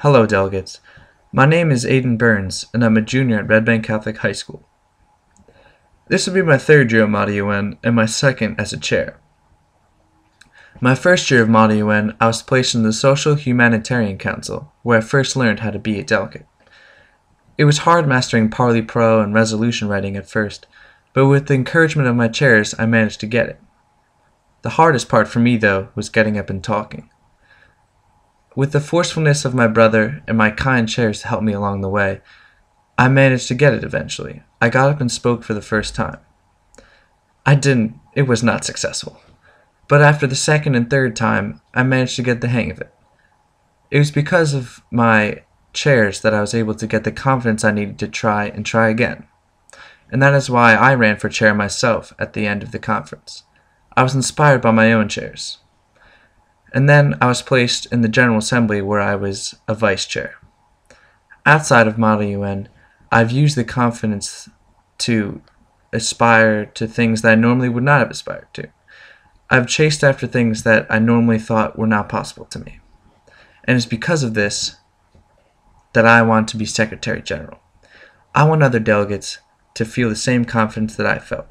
Hello, delegates. My name is Aidan Byrnes, and I'm a junior at Red Bank Catholic High School. This will be my third year of Mod UN and my second as a chair. My first year of Mod UN, I was placed in the Social Humanitarian Council, where I first learned how to be a delegate. It was hard mastering Parli Pro and resolution writing at first, but with the encouragement of my chairs, I managed to get it. The hardest part for me, though, was getting up and talking. With the forcefulness of my brother and my kind chairs to help me along the way, I managed to get it eventually. I got up and spoke for the first time. I didn't, it was not successful. But after the second and third time, I managed to get the hang of it. It was because of my chairs that I was able to get the confidence I needed to try and try again. And that is why I ran for chair myself at the end of the conference. I was inspired by my own chairs. And then I was placed in the General Assembly where I was a vice chair. Outside of Model UN, I've used the confidence to aspire to things that I normally would not have aspired to. I've chased after things that I normally thought were not possible to me. And it's because of this that I want to be Secretary General. I want other delegates to feel the same confidence that I felt.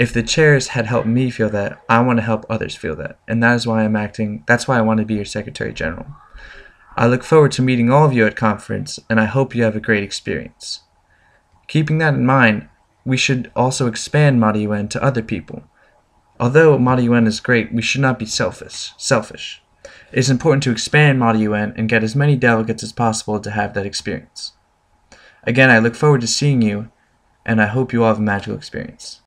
If the chairs had helped me feel that, I want to help others feel that. And that is why I'm acting, that's why I want to be your Secretary General. I look forward to meeting all of you at conference, and I hope you have a great experience. Keeping that in mind, we should also expand Mod UN to other people. Although Mod UN is great, we should not be selfish. Selfish. It is important to expand Mod UN and get as many delegates as possible to have that experience. Again, I look forward to seeing you, and I hope you all have a magical experience.